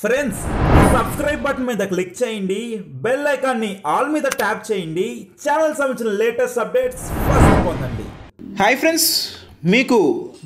Friends subscribe button మీద click చేయండి. Bell ఐకాన్ని ఆల్ మీద ట్యాప్ చేయండి. ఛానల్ సంబంధించిన లేటెస్ట్ అప్డేట్స్ ఫస్ట్ పొందండి. హాయ్ ఫ్రెండ్స్ మీకు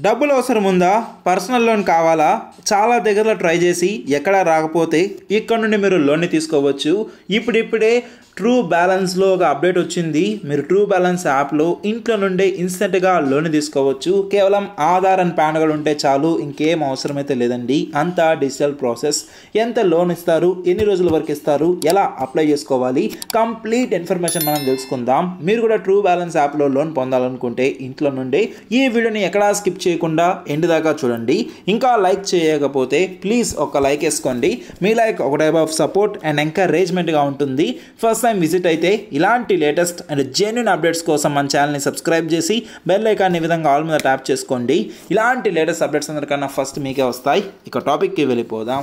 డబ్బులు అవసరం ఉందా పర్సనల్ లోన్ కావాలా? చాలా దగ్గరలో ట్రై చేసి ఎక్కడా రాకపోతే ఇక్కడ నుండి మీరు లోన్ని తీసుకోవచ్చు. ఇప్పుడిప్పుడే ట్రూ బ్యాలెన్స్లో ఒక అప్డేట్ వచ్చింది. మీరు ట్రూ బ్యాలెన్స్ యాప్లో ఇంట్లో నుండే ఇన్స్టెంట్గా లోన్ తీసుకోవచ్చు. కేవలం ఆధార్ అండ్ పాన్ కార్డు ఉంటే చాలు ఇంకేం అవసరమైతే లేదండి. అంతా డిజిటల్ ప్రాసెస్. ఎంత లోన్ ఇస్తారు? ఎన్ని రోజుల వరకు ఇస్తారు? ఎలా అప్లై చేసుకోవాలి? కంప్లీట్ ఇన్ఫర్మేషన్ మనం తెలుసుకుందాం. మీరు కూడా ట్రూ బ్యాలెన్స్ యాప్లో లోన్ పొందాలనుకుంటే ఇంట్లో నుండే ఈ వీడియోని ఎక్కడా స్కిప్ చేయకుండా ఎండ్ దాకా చూడండి. ఇంకా లైక్ చేయకపోతే ప్లీజ్ ఒక లైక్ వేసుకోండి. మీ లైక్ ఒక టైప్ ఆఫ్ సపోర్ట్ అండ్ ఎంకరేజ్మెంట్గా ఉంటుంది. ఫస్ట్ టైం విజిట్ అయితే ఇలాంటి లేటెస్ట్ అండ్ జెన్యున్ అప్డేట్స్ కోసం మన ఛానల్ని సబ్స్క్రైబ్ చేసి బెల్ ఐకాన్ ఈ విధంగా ఆల్ మీద ట్యాప్ చేసుకోండి. ఇలాంటి లేటెస్ట్ అప్డేట్స్ అందరికన్నా ఫస్ట్ మీకే వస్తాయి. ఇక టాపిక్కి వెళ్ళిపోదాం.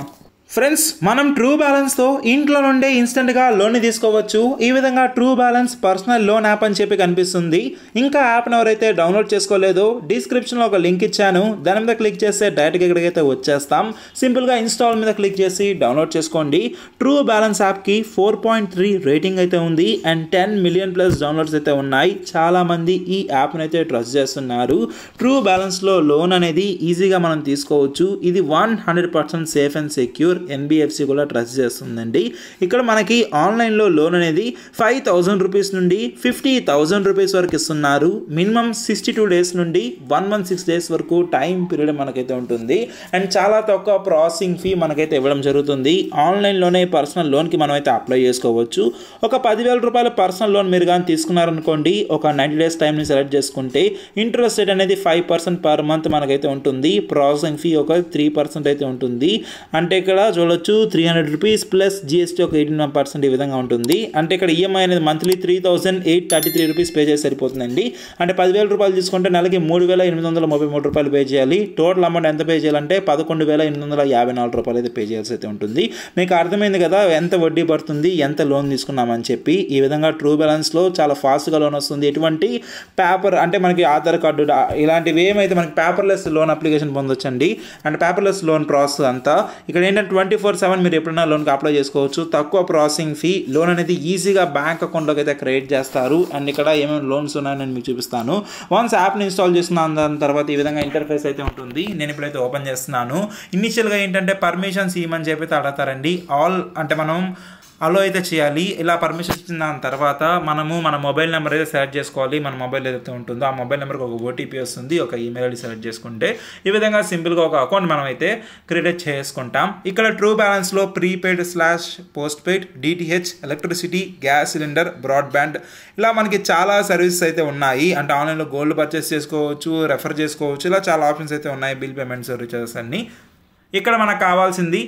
ఫ్రెండ్స్ మనం ట్రూ బ్యాలెన్స్తో ఇంట్లో నుండే ఇన్స్టెంట్గా లోన్ తీసుకోవచ్చు. ఈ విధంగా True Balance personal loan app అని చెప్పి కనిపిస్తుంది. ఇంకా యాప్ను ఎవరైతే డౌన్లోడ్ చేసుకోలేదో డిస్క్రిప్షన్లో ఒక లింక్ ఇచ్చాను. దాని మీద క్లిక్ చేస్తే డైరెక్ట్గా ఇక్కడికైతే వచ్చేస్తాం. సింపుల్గా ఇన్స్టాల్ మీద క్లిక్ చేసి డౌన్లోడ్ చేసుకోండి. ట్రూ బ్యాలెన్స్ యాప్కి ఫోర్ పాయింట్ త్రీ రేటింగ్ అయితే ఉంది and ten million plus downloads అయితే ఉన్నాయి. చాలామంది ఈ యాప్ని అయితే ట్రస్ట్ చేస్తున్నారు. ట్రూ బ్యాలెన్స్లో లోన్ అనేది ఈజీగా మనం తీసుకోవచ్చు. ఇది one hundred percent safe and secure NBFC కూడా ట్రస్ట్ చేస్తుందండి. ఇక్కడ మనకి ఆన్లైన్లో లోన్ అనేది ఫైవ్ థౌజండ్ రూపీస్ నుండి ఫిఫ్టీ థౌజండ్ రూపీస్ వరకు ఇస్తున్నారు. మినిమం సిక్స్టీ టూ డేస్ నుండి వన్ మంత్ సిక్స్ డేస్ వరకు టైం పీరియడ్ మనకైతే ఉంటుంది. అండ్ చాలా తక్కువ ప్రాసెసింగ్ ఫీ మనకైతే ఇవ్వడం జరుగుతుంది. ఆన్లైన్లోనే పర్సనల్ లోన్కి మనం అయితే అప్లై చేసుకోవచ్చు. ఒక పదివేల రూపాయల పర్సనల్ లోన్ మీరు కానీ తీసుకున్నారనుకోండి ఒక నైంటీ డేస్ టైంని సెలెక్ట్ చేసుకుంటే ఇంట్రెస్ట్ రేట్ అనేది ఫైవ్ పర్సెంట్ పర్ మంత్ మనకైతే ఉంటుంది. ప్రాసెసింగ్ ఫీ ఒక త్రీ పర్సెంట్ అయితే ఉంటుంది. అంటే ఇక్కడ చూడొచ్చు. Three hundred rupees plus GST ఒక ఎయిటీన్ పర్సెంట్ ఈ విధంగా ఉంటుంది. అంటే ఇక్కడ ఈఎంఐ అనేది monthly three thousand eight thirty three rupees pay చేసి సరిపోతుందండి. అంటే పదివేల రూపాయలు తీసుకుంటే నెలకి మూడు వేల ఎనిమిది వందల ముప్పై మూడు రూపాయలు పే చేయాలి. టోటల్ అమౌంట్ ఎంత పే చేయాలంటే పదకొండు వేల ఎనిమిది వందల యాభై నాలుగు రూపాయలు అయితే పే చేయాల్సి అయితే ఉంటుంది. మీకు అర్థమైంది కదా ఎంత వడ్డీ పడుతుంది ఎంత లోన్ తీసుకున్నామని చెప్పి. ఈ విధంగా ట్రూ బ్యాలెన్స్లో చాలా ఫాస్ట్గా లోన్ వస్తుంది. ఎటువంటి పేపర్ అంటే మనకి ఆధార్ కార్డు ఇలాంటివి ఏమైతే మనకి పేపర్లెస్ లోన్ అప్లికేషన్ పొందొచ్చండి. అండ్ పేపర్లెస్ లోన్ ప్రాసెస్ అంతా. ఇక్కడ ఏంటంటే ట్వంటీ ఫోర్ సెవెన్ మీరు ఎప్పుడైనా లోన్కి అప్లై చేసుకోవచ్చు. తక్కువ ప్రాసెసింగ్ ఫీ లోన్ అనేది ఈజీగా బ్యాంక్ అకౌంట్లోకి అయితే క్రియేట్ చేస్తారు. అండ్ ఇక్కడ ఏమేమి లోన్స్ ఉన్నాయో నేను మీకు చూపిస్తాను. వన్స్ యాప్ని ఇన్స్టాల్ చేసిన దాని తర్వాత ఈ విధంగా ఇంటర్ఫేస్ అయితే ఉంటుంది. నేను ఇప్పుడైతే ఓపెన్ చేస్తున్నాను. ఇనిషియల్గా ఏంటంటే పర్మిషన్స్ ఇవ్వమని చెప్పి అడతారండి ఆల్ అంటే మనం అలో అయితే చేయాలి. ఇలా పర్మిషన్ ఇచ్చిన దాని తర్వాత మనము మన మొబైల్ నెంబర్ అయితే సెలెక్ట్ చేసుకోవాలి. మన మొబైల్ ఏదైతే ఉంటుందో ఆ మొబైల్ నెంబర్కి ఒక ఓటీపీ వస్తుంది. ఒక ఈమెయిల్ ఐడి సెలెక్ట్ చేసుకుంటే ఈ విధంగా సింపుల్గా ఒక అకౌంట్ మనం అయితే క్రియేట్ చేసుకుంటాం. ఇక్కడ true బ్యాలెన్స్లో prepaid slash post paid DTH electricity gas cylinder broadband ఇలా మనకి చాలా సర్వీసెస్ అయితే ఉన్నాయి. అంటే ఆన్లైన్లో గోల్డ్ పర్చేస్ చేసుకోవచ్చు రెఫర్ చేసుకోవచ్చు. ఇలా చాలా ఆప్షన్స్ అయితే ఉన్నాయి. బిల్ పేమెంట్స్ రీచార్జెస్ అన్నీ. ఇక్కడ మనకు కావాల్సింది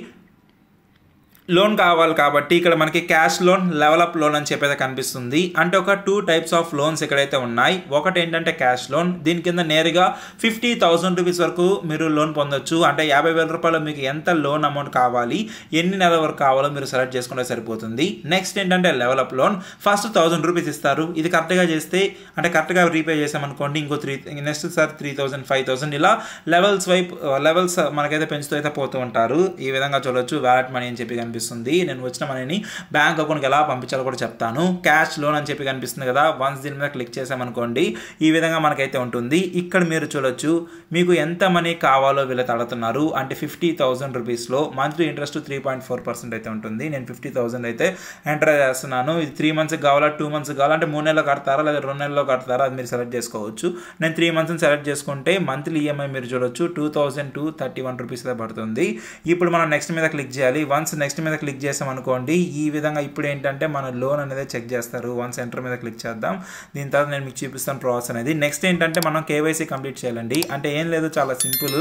లోన్ కావాలి కాబట్టి ఇక్కడ మనకి క్యాష్ లోన్ లెవలప్ లోన్ అని చెప్పేది కనిపిస్తుంది. అంటే ఒక టూ టైప్స్ ఆఫ్ లోన్స్ ఇక్కడైతే ఉన్నాయి. ఒకటి ఏంటంటే క్యాష్ లోన్. దీని కింద నేరుగా ఫిఫ్టీ థౌసండ్ రూపీస్ వరకు మీరు లోన్ పొందొచ్చు. అంటే యాభై వేల రూపాయలు మీకు ఎంత లోన్ అమౌంట్ కావాలి ఎన్ని నెలల వరకు కావాలో మీరు సెలెక్ట్ చేసుకుంటే సరిపోతుంది. నెక్స్ట్ ఏంటంటే level up loan first thousand rupees ఇస్తారు. ఇది కరెక్ట్గా చేస్తే అంటే కరెక్ట్గా రీపే చేసామనుకోండి ఇంకో three next sir three thousand five thousand ఇలా లెవెల్స్ వైపు లెవెల్స్ మనకైతే పెంచుతూ అయితే పోతూ ఉంటారు. ఈ విధంగా చూడొచ్చు. వ్యాలెట్ మనీ అని చెప్పి కనిపిస్తుంది. నేను వచ్చిన మనీని బ్యాంక్ అకౌంట్కి ఎలా పంపించాలో కూడా చెప్తాను. క్యాష్ లోన్ అని చెప్పి కనిపిస్తుంది కదా వన్స్ దీని మీద క్లిక్ చేసామనుకోండి ఈ విధంగా మనకైతే ఉంటుంది. ఇక్కడ మీరు చూడొచ్చు మీకు ఎంత మనీ కావాలో వీళ్ళతో అడుగుతున్నారు అంటే ఫిఫ్టీ థౌసండ్ రూపీస్లో monthly interest three point four percent అయితే ఉంటుంది. నేను ఫిఫ్టీ థౌసండ్ అయితే ఎంటర్ చేస్తున్నాను. ఇది త్రీ మంత్స్కి కావాలా టూ మంత్స్కి కావాలా అంటే మూడు నెలలు కడతారా లేదా రెండు నెలల్లో కడతారా అది మీరు సెలెక్ట్ చేసుకోవచ్చు. నేను త్రీ మంత్స్ని సెలెక్ట్ చేసుకుంటే మంత్లీ ఈఎంఐ మీరు చూడొచ్చు two thousand two thirty one rupees అయితే పడుతుంది. ఇప్పుడు మనం నెక్స్ట్ మీద క్లిక్ చేయాలి. వన్స్ నెక్స్ట్ మీద క్లిక్ చేసామనుకోండి ఈ విధంగా ఇప్పుడు ఏంటంటే మన లోన్ అనేది చెక్ చేస్తారు. వన్స్ ఎంటర్ మీద క్లిక్ చేద్దాం. దీని తర్వాత నేను మీకు చూపిస్తాను ప్రాసెస్ అనేది. నెక్స్ట్ ఏంటంటే మనం కేవైసీ కంప్లీట్ చేయాలండి. అంటే ఏం లేదు చాలా సింపుల్.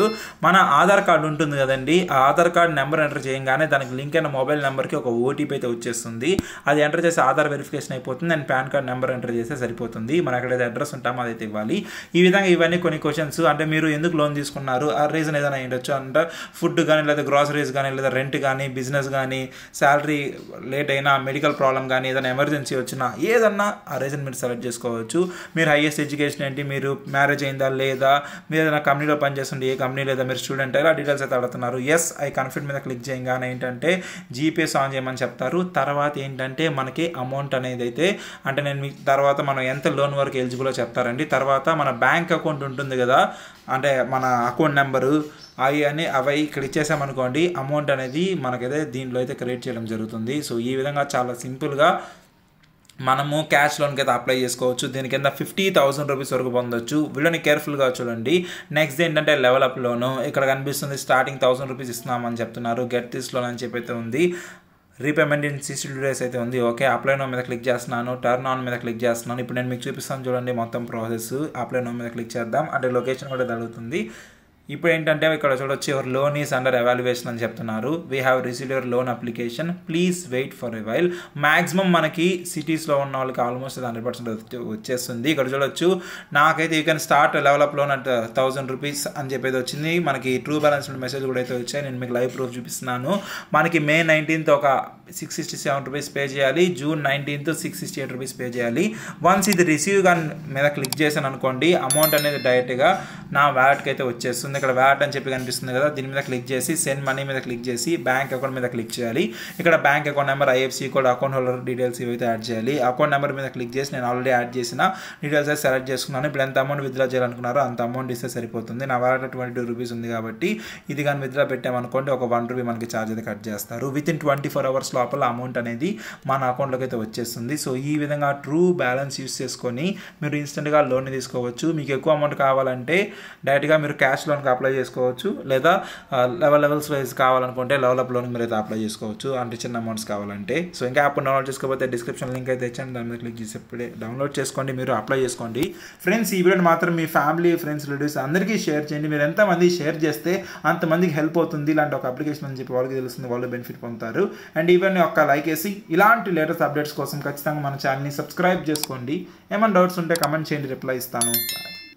మన ఆధార్ కార్డు ఉంటుంది కదండి. ఆ ఆధార్ కార్డు నెంబర్ ఎంటర్ చేయగానే దానికి లింక్ అయిన మొబైల్ నెంబర్కి ఒక ఓటీపీ అయితే వచ్చేస్తుంది. అది ఎంటర్ చేసి ఆధార్ వెరిఫికేషన్ అయిపోతుంది. And PAN card number enter చేస్తే సరిపోతుంది. మన ఎక్కడైతే అడ్రస్ ఉంటామో అదైతే ఇవ్వాలి. ఈ విధంగా ఇవన్నీ కొన్ని క్వశ్చన్స్ అంటే మీరు ఎందుకు లోన్ తీసుకున్నారు? ఆ రీజన్ ఏదైనా ఉండొచ్చు అంటే ఫుడ్ కానీ లేదా గ్రాసరీస్ కానీ లేదా రెంట్ కానీ బిజినెస్ కానీ కానీ శాలరీ లేట్ అయినా మెడికల్ ప్రాబ్లం కానీ ఏదైనా ఎమర్జెన్సీ వచ్చినా ఏదన్నా ఆ రీజన్ మీరు సెలెక్ట్ చేసుకోవచ్చు. మీరు హైయెస్ట్ ఎడ్యుకేషన్ ఏంటి? మీరు మ్యారేజ్ అయిందా? లేదా? మీరు ఏదైనా కంపెనీలో పనిచేస్తుంటే ఏ కంపెనీ లేదా? మీరు స్టూడెంట్ ఇలా డీటెయిల్స్ అయితే అడుగుతున్నారు. ఎస్ ఐ కన్ఫర్మ్ మీద క్లిక్ చేయగానే ఏంటంటే జీపీఎస్ ఆన్ చేయమని చెప్తారు. తర్వాత ఏంటంటే మనకి అమౌంట్ అనేది అయితే అంటే నేను మీకు తర్వాత మనం ఎంత లోన్ వరకు ఎలిజిబుల్లో చెప్తారండి. తర్వాత మన బ్యాంక్ అకౌంట్ ఉంటుంది కదా అంటే మన అకౌంట్ నెంబరు అవి అని అవి ఇక్కడ ఇచ్చేసామనుకోండి అమౌంట్ అనేది మనకైతే దీంట్లో అయితే క్రియేట్ చేయడం జరుగుతుంది. సో ఈ విధంగా చాలా సింపుల్గా మనము క్యాష్ లోన్కి అయితే అప్లై చేసుకోవచ్చు. దీని కింద ఫిఫ్టీ థౌసండ్ రూపీస్ వరకు పొందొచ్చు. వీళ్ళని కేర్ఫుల్గా చూడండి. నెక్స్ట్ ఏంటంటే లెవెల్ అప్ లోను ఇక్కడ కనిపిస్తుంది స్టార్టింగ్ థౌసండ్ రూపీస్ ఇస్తున్నామని చెప్తున్నారు. గెట్ దిస్ లోన్ అని చెప్పి అయితే ఉంది. Repayment in sixty two days అయితే ఉంది. ఓకే అప్లై నో మీద క్లిక్ చేస్తున్నాను. టర్న్ ఆన్ మీద క్లిక్ చేస్తున్నాను. ఇప్పుడు నేను మీకు చూపిస్తాను చూడండి మొత్తం ప్రాసెస్ అప్లై నో మీద క్లిక్ చేద్దాం. అంటే లొకేషన్ కూడా తగ్గుతుంది ఇప్పుడు ఏంటంటే ఇక్కడ చూడొచ్చు your loan is under evaluation అని చెప్తున్నారు. We have receive your loan application please wait for a while maximum మనకి సిటీస్లో ఉన్న వాళ్ళకి ఆల్మోస్ట్ హండ్రెడ్ పర్సెంట్ వచ్చేస్తుంది. ఇక్కడ చూడొచ్చు నాకైతే you can start level up loan at thousand rupees అని చెప్పేది వచ్చింది. మనకి ట్రూ బ్యాలెన్స్ మెసేజ్ కూడా అయితే వచ్చాయి. నేను మీకు లైవ్ ప్రూఫ్ చూపిస్తున్నాను. మనకి మే నైన్టీన్త్ ఒక six sixty seven rupees pay చేయాలి. June nineteenth six sixty eight rupees pay చేయాలి. వన్స్ ఇది రిసీవ్ కానీ మీద క్లిక్ చేశాను అనుకోండి అమౌంట్ అనేది డైరెక్ట్గా నా వ్యాలెట్కి అయితే వచ్చేస్తుంది. ఇక్కడ వ్యాలెట్ అని చెప్పి కనిపిస్తుంది కదా దీని మీద క్లిక్ చేసి సెండ్ మనీ మీద క్లిక్ చేసి బ్యాంక్ అకౌంట్ మీద క్లిక్ చేయాలి. ఇక్కడ bank account number IFSC code account holder details ఇవైతే యాడ్ చేయాలి. అకౌంట్ నెంబర్ మీద క్లిక్ చేసి నేను ఆల్రెడీ యాడ్ చేసిన డీటెయిల్స్ అయితే సెలెక్ట్ చేసుకున్నాను. ఇప్పుడు ఎంత అమౌంట్ విత్డ్రా చేయాలనుకున్నారో అంత అమౌంట్ ఇస్తే సరిపోతుంది. నా వ్యాలెట్ ట్వంటీ టూ రూపీస్ ఉంది కాబట్టి ఇది కానీ విత్డ్రా పెట్టామనుకోండి ఒక వన్ రూపీ మనకి ఛార్జ్ అయితే కట్ చేస్తారు. విత్ ఇన్ ట్వంటీ ఫోర్ అవర్స్లో లోపల అమౌంట్ అనేది మన అకౌంట్లోకి అయితే వచ్చేస్తుంది. సో ఈ విధంగా ట్రూ బ్యాలెన్స్ యూస్ చేసుకొని మీరు ఇన్స్టెంట్గా లోన్ తీసుకోవచ్చు. మీకు ఎక్కువ అమౌంట్ కావాలంటే డైరెక్ట్గా మీరు క్యాష్ లోన్కి అప్లై చేసుకోవచ్చు. లేదా లెవెల్ లెవెల్స్ వైజ్ కావాలనుకుంటే లెవెల్ అప్ లోన్ మీరు అయితే అప్లై చేసుకోవచ్చు. అంటే చిన్న అమౌంట్స్ కావాలంటే. సో ఇంకా యాప్ డౌన్లోడ్ చేసుకోకపోతే డిస్క్రిప్షన్ లింక్ అయితే ఇచ్చాను. దాని మీద క్లిక్ చేసి ఇప్పుడే డౌన్లోడ్ చేసుకోండి. మీరు అప్లై చేసుకోండి. ఫ్రెండ్స్ ఈ వీడియోని మాత్రం మీ ఫ్యామిలీ ఫ్రెండ్స్ రిలేటివ్స్ అందరికీ షేర్ చేయండి. మీరు ఎంతమంది షేర్ చేస్తే అంతమందికి హెల్ప్ అవుతుంది. ఇలాంటి ఒక అప్లికేషన్ అని చెప్పి వాళ్ళకి తెలుస్తుంది. వాళ్ళు బెనిఫిట్ పొందుతారు. అండ్ ఈవెన్ ఒక లైక్ వేసి ఇలాంటి లేటెస్ట్ అప్డేట్స్ కోసం ఖచ్చితంగా మన ఛానల్ని సబ్స్క్రైబ్ చేసుకోండి. ఏమైనా డౌట్స్ ఉంటే కమెంట్ చేయండి రిప్లై ఇస్తాను.